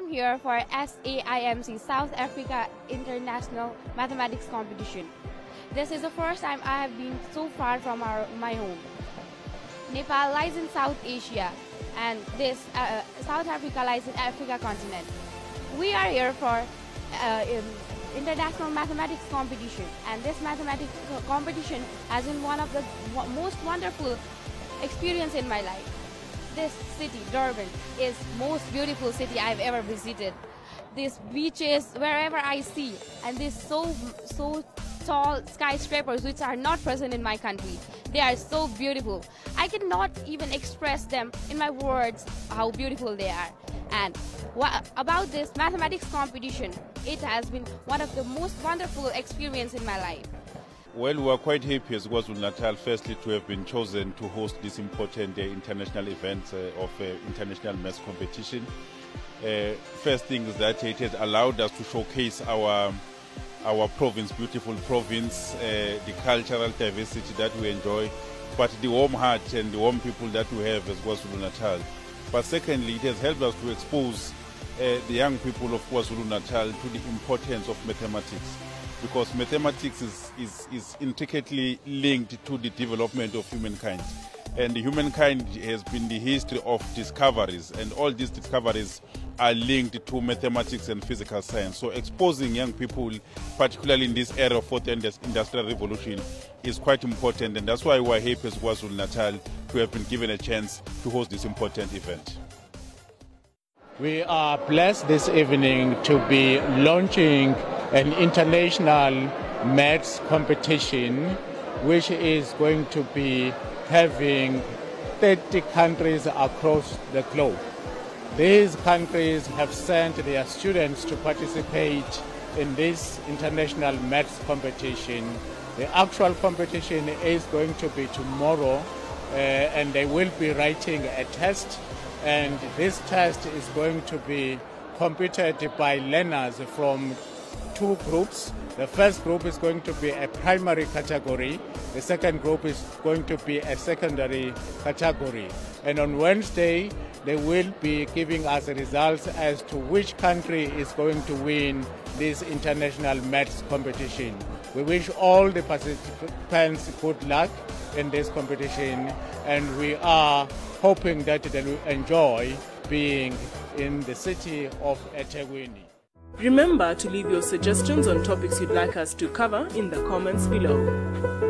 am here for SAIMC South Africa International Mathematics Competition. This is the first time I have been so far from our, my home. Nepal lies in South Asia and this uh, South Africa lies in Africa continent. We are here for uh, international mathematics competition and this mathematics competition has been one of the most wonderful experience in my life. This city, Durban, is most beautiful city I've ever visited. These beaches, wherever I see, and these so so tall skyscrapers which are not present in my country. They are so beautiful. I cannot even express them in my words how beautiful they are. And about this mathematics competition, it has been one of the most wonderful experience in my life. Well, we are quite happy as KwaZulu Natal, firstly, to have been chosen to host this important uh, international event uh, of uh, international maths competition. Uh, first thing is that it has allowed us to showcase our our province, beautiful province, uh, the cultural diversity that we enjoy, but the warm heart and the warm people that we have as KwaZulu Natal. But secondly, it has helped us to expose uh, the young people of KwaZulu Natal to the importance of mathematics because mathematics is, is, is intricately linked to the development of humankind. And humankind has been the history of discoveries, and all these discoveries are linked to mathematics and physical science. So exposing young people, particularly in this era of fourth industrial revolution, is quite important, and that's why we're happy as KwaZulu Natal to have been given a chance to host this important event. We are blessed this evening to be launching an international maths competition which is going to be having 30 countries across the globe. These countries have sent their students to participate in this international maths competition. The actual competition is going to be tomorrow uh, and they will be writing a test and this test is going to be computed by learners from two groups. The first group is going to be a primary category. The second group is going to be a secondary category. And on Wednesday, they will be giving us results as to which country is going to win this international maths competition. We wish all the participants good luck in this competition and we are hoping that they will enjoy being in the city of eThekwini. Remember to leave your suggestions on topics you'd like us to cover in the comments below.